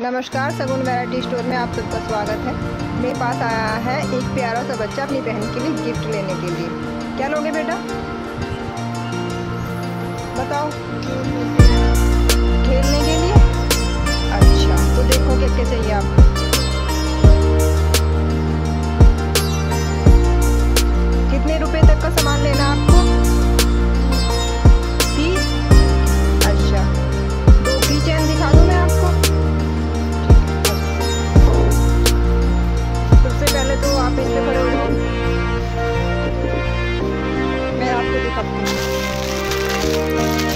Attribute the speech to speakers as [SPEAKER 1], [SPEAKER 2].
[SPEAKER 1] नमस्कार, सगुन variety store में आप सबका स्वागत है। मेरे पास आया है एक प्यारा सा बच्चा अपनी बहन के लिए गिफ्ट लेने के लिए। क्या लोगे बेटा? बताओ। बोले तो आप इस खड़े हो मैं आपको दिखाती हूँ